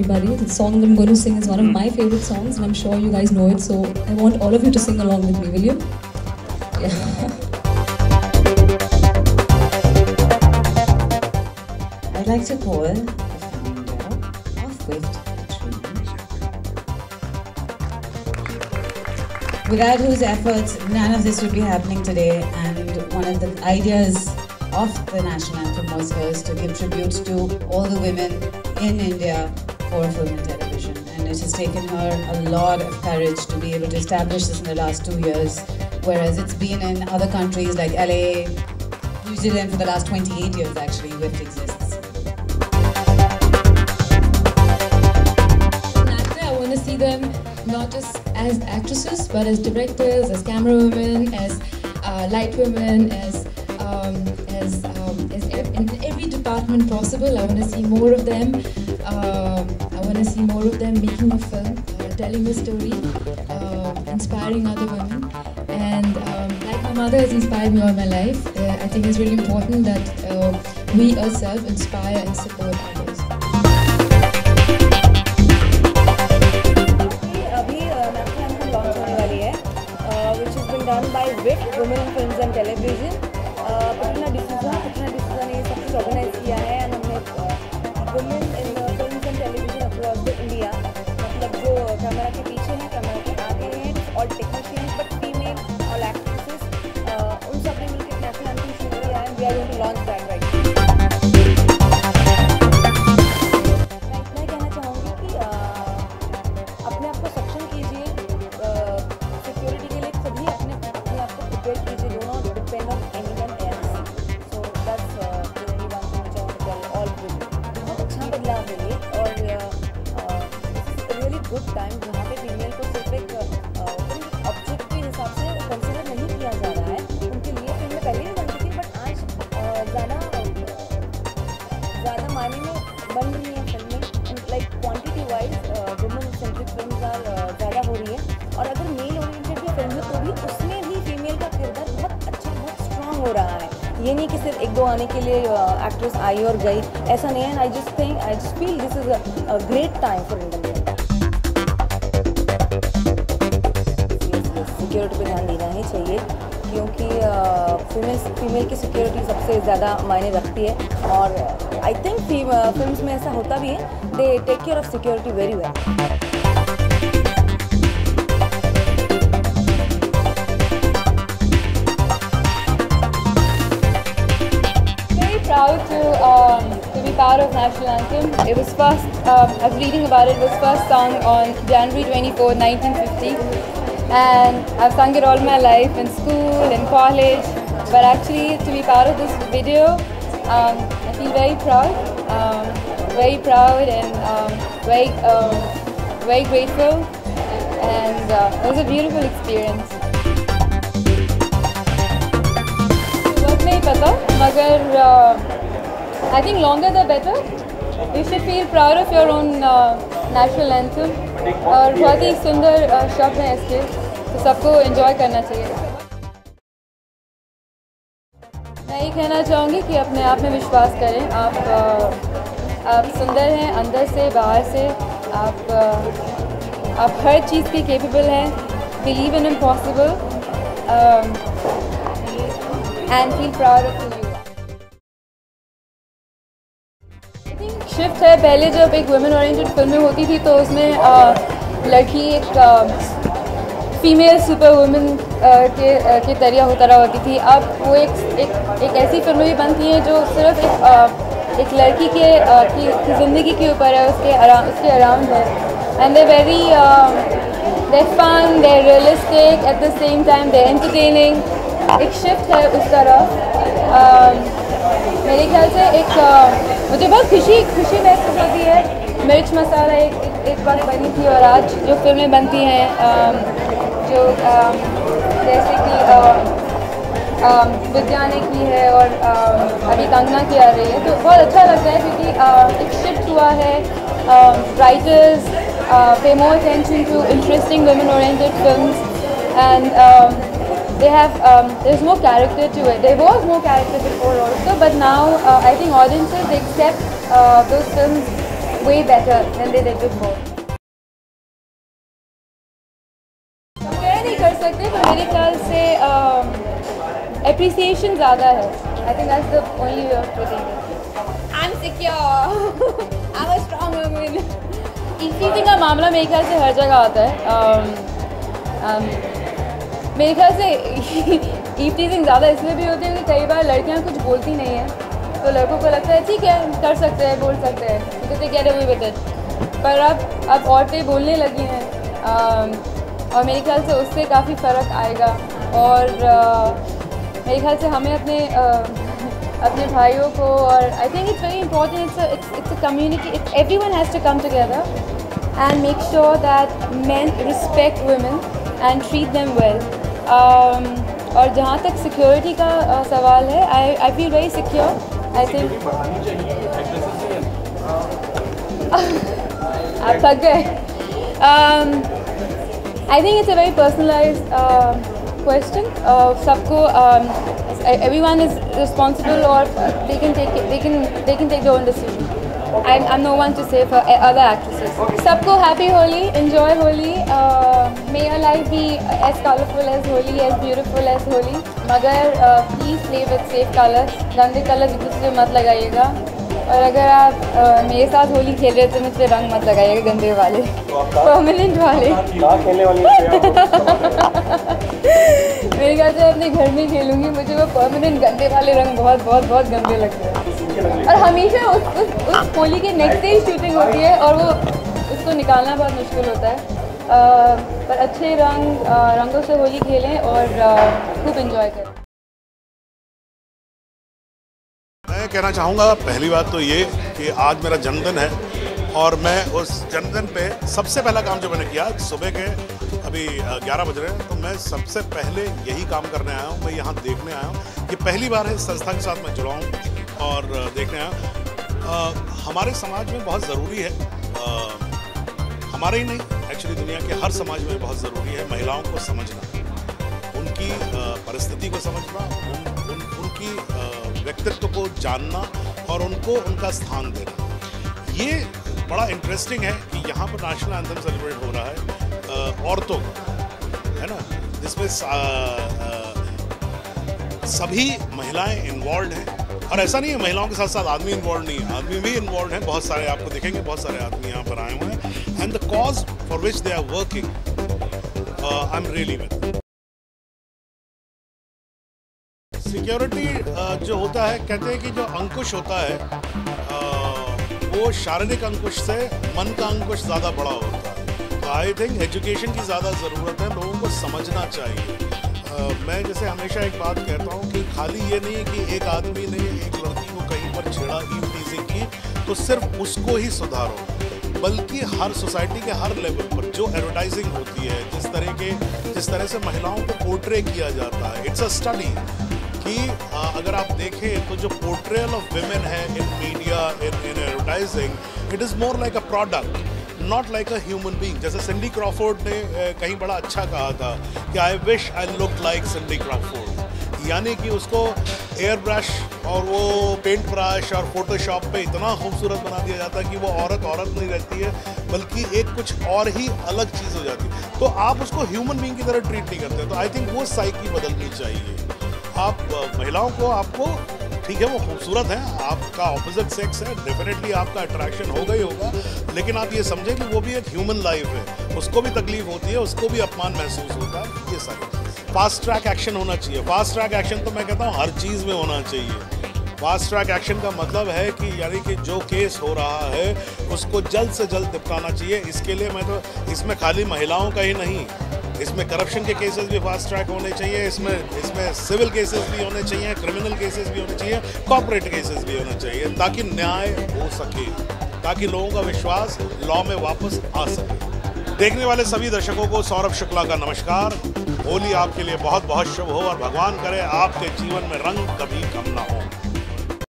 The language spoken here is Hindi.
everybody. The song I'm going to sing is one of hmm. my favorite songs, and I'm sure you guys know it. So I want all of you to sing along with me, will you? Yeah. I'd like to call the founder of Wift without whose efforts none of this would be happening today. And one of the ideas of the national anthem was hers to give tribute to all the women in India for film and television. And it has taken her a lot of courage to be able to establish this in the last two years, whereas it's been in other countries like LA, New Zealand for the last 28 years actually, WIFT exists. Actor, I want to see them not just as actresses, but as directors, as camera women, as uh, light women, as um, as, um, as in every department possible. I want to see more of them Um I want to see more of them making a film, uh, telling a story, uh, inspiring other women. And um, like my mother has inspired me all my life, uh, I think it's really important that uh, we ourselves inspire and support others. अभी नेशनल एंथम लॉन्च होने वाली है which is been done by with women films and television Patna decision Patna decision ने सब कुछ ऑर्गेनाइज किया है एंड हमने वुमेन ये नहीं कि सिर्फ़ एक दो आने के लिए एक्ट्रेस आई और गई। ऐसा नहीं है I just think I just feel this is a great time for Indian security पे ध्यान देना ही चाहिए, क्योंकि फीमेल फीमेल की सिक्योरिटी सबसे ज़्यादा मायने रखती है। और आई थिंक फ़िल्म में ऐसा होता भी है they take care of security very well to be part of National Anthem. It was first, um, I was reading about it, it was first sung on January 24, 1950. And I've sung it all my life in school, in college. But actually, to be part of this video, um, I feel very proud, um, very proud and um, very, um, very grateful. And uh, it was a beautiful experience. वक्त नहीं पता मगर I think longer the better you should feel proud of your own national anthem और बहुत ही सुंदर uh, शब्द हैं इसके। तो सबको एंजॉय करना चाहिए। मैं ये कहना चाहूँगी कि अपने आप में विश्वास करें। आप uh, आप सुंदर हैं अंदर से बाहर से। आप uh, आप हर चीज़ के केपेबल हैं। Believe in impossible and feel proud of who shift है। पहले जब एक वुमेन ओरिएंटेड फ़िल्में होती थी तो उसमें लड़की एक फीमेल सुपर वुमेन के के तरिया होता रहा होती थी। अब वो एक एक एक ऐसी फ़िल्में भी बनती हैं जो सिर्फ़ एक एक लड़की के की, ज़िंदगी के ऊपर है उसके अरा, उसके अराउंड है। And they very they fun they realistic at the same time they entertaining एक शिफ्ट है उस अम, मेरे ख्याल से एक मुझे बहुत खुशी खुशी महसूस होती है। मिर्च मसाला एक एक, बार बनी थी और आज जो फ़िल्में बनती हैं जो जैसे कि विद्या ने की है और अभी कंगना की आ रही है तो बहुत अच्छा लगता है क्योंकि एक शिफ्ट हुआ है। राइटर्स पे more attention to interesting women oriented film and they have um, there's more character to it. There was more character before also, but now uh, I think audiences they accept uh, those films way better than they did before. Compare नहीं कर सकते पर मेरे ख्याल से अप्रिसिएशन ज़्यादा है I think that's the only way of putting it I am secure I am strong woman इसी का मामला मेरे ख्याल से हर जगह आता है um, um, मेरे ख्याल से ईव टीजिंग ज़्यादा इसलिए भी होती है कि कई बार लड़कियाँ कुछ बोलती नहीं हैं। तो लड़कों को लगता है ठीक है कर सकते हैं बोल सकते हैं। Because they get away with it पर अब अब औरतें बोलने लगी हैं और मेरे ख्याल से उससे काफ़ी फ़र्क आएगा। और मेरे ख्याल से हमें अपने uh, अपने भाइयों को और I think it's very important it's it's a community it's every one has to come together and make sure that man respect women and treat them well um, और जहाँ तक सिक्योरिटी का uh, सवाल है I I feel very secure I think आप थक गए। I think it's a very personalize question सबको एवरी वन इज़ रिस्पॉन्सिबल और लेकिन लेकिन take they can decision I'm, I'm no one to say for other actresses. सबको happy Holi, enjoy Holi. Uh, may your life be as colorful as Holi, as beautiful as Holi. मगर uh, please play with safe colors. गंदे एक दूसरे मत लगाइएगा. और अगर आप आ, मेरे साथ होली खेल रहे तो मुझ पर रंग मत लगाइएगा गंदे वाले। परमानेंट वाले। मेरे ख्याल से अपने घर में खेलूँगी मुझे वो परमानेंट गंदे वाले रंग बहुत बहुत बहुत गंदे लगते हैं। और हमेशा उस उस, उस होली के नेक्स्ट डे शूटिंग होती है और वो उसको निकालना बहुत मुश्किल होता है। आ, पर अच्छे रंग रंगों से होली खेलें और खूब इंजॉय करें। कहना चाहूँगा पहली बात तो ये कि आज मेरा जन्मदिन है और मैं उस जन्मदिन पे सबसे पहला काम जो मैंने किया सुबह के अभी 11 बज रहे हैं तो मैं सबसे पहले यही काम करने आया हूँ मैं यहाँ देखने आया हूँ ये पहली बार है संस्था के साथ मैं जुड़ा हूँ और देखने आया हमारे समाज में बहुत ज़रूरी है आ, हमारे ही नहीं एक्चुअली दुनिया के हर समाज में बहुत ज़रूरी है महिलाओं को समझना उनकी परिस्थिति को समझना उन, उन, उनकी व्यक्तित्व को जानना और उनको उनका स्थान देना। ये बड़ा इंटरेस्टिंग है कि यहाँ पर नेशनल एंथम सेलिब्रेट हो रहा है औरतों का, है ना? जिसमें सभी महिलाएँ इन्वॉल्व हैं। और ऐसा नहीं है महिलाओं के साथ साथ आदमी इन्वॉल्व नहीं है। आदमी भी इन्वॉल्व हैं, बहुत सारे आपको देखेंगे, बहुत सारे आदमी यहाँ पर आए हुए हैं। And the cause for which they are working I am really with security जो होता है, कहते हैं कि जो अंकुश होता है वो शारीरिक अंकुश से मन का अंकुश ज़्यादा बड़ा होता है। तो आई थिंक एजुकेशन की ज़्यादा ज़रूरत है, लोगों को समझना चाहिए। मैं जैसे हमेशा एक बात कहता हूँ कि खाली ये नहीं कि एक आदमी ने एक लड़की को कहीं पर छेड़ा ईव टीजिंग की तो सिर्फ़ उसको ही सुधारो। बल्कि हर सोसाइटी के हर लेवल पर जो एडवर्टाइजिंग होती है, जिस तरह के, जिस तरह से महिलाओं को पोर्ट्रे किया जाता है इट्स अ स्टडी कि अगर आप देखें तो जो पोर्ट्रेल ऑफ़ वेमेन है in media in in advertising it is more like a product not like a human being जैसे सिंडी क्रॉफोर्ड ने कहीं बड़ा अच्छा कहा था कि I wish I look like Cindy Crawford यानी कि उसको एयर ब्रश और वो पेंट ब्रश और फोटोशॉप पे इतना खूबसूरत बना दिया जाता है कि वो औरत औरत नहीं रहती है, बल्कि एक कुछ और ही अलग चीज़ हो जाती है। तो आप उसको ह्यूमन बींग की तरह ट्रीट नहीं करते तो आई थिंक वो साइकी बदलनी चाहिए। आप महिलाओं को आपको, ठीक है, वो खूबसूरत है, आपका ऑपोजिट सेक्स है डेफिनेटली आपका अट्रैक्शन होगा ही होगा, लेकिन आप ये समझें कि वो भी एक ह्यूमन लाइफ है, उसको भी तकलीफ़ होती है, उसको भी अपमान महसूस होता है, ये सारी फास्ट ट्रैक एक्शन होना चाहिए। फास्ट ट्रैक एक्शन तो मैं कहता हूँ, हर चीज़ में होना चाहिए। फास्ट ट्रैक एक्शन का मतलब है कि, यानी कि जो केस हो रहा है, उसको जल्द से जल्द निपटाना चाहिए। इसके लिए मैं तो इसमें खाली महिलाओं का ही नहीं इसमें करप्शन के केसेस भी फास्ट ट्रैक होने चाहिए, इसमें इसमें सिविल केसेस भी होने चाहिए क्रिमिनल केसेस भी होने चाहिए कॉपरेट केसेस भी होने चाहिए, ताकि न्याय हो सके, ताकि लोगों का विश्वास लॉ में वापस आ सके। देखने वाले सभी दर्शकों को सौरभ शुक्ला का नमस्कार। होली आपके लिए बहुत बहुत शुभ हो और भगवान करे, आपके जीवन में रंग कभी कम ना हो।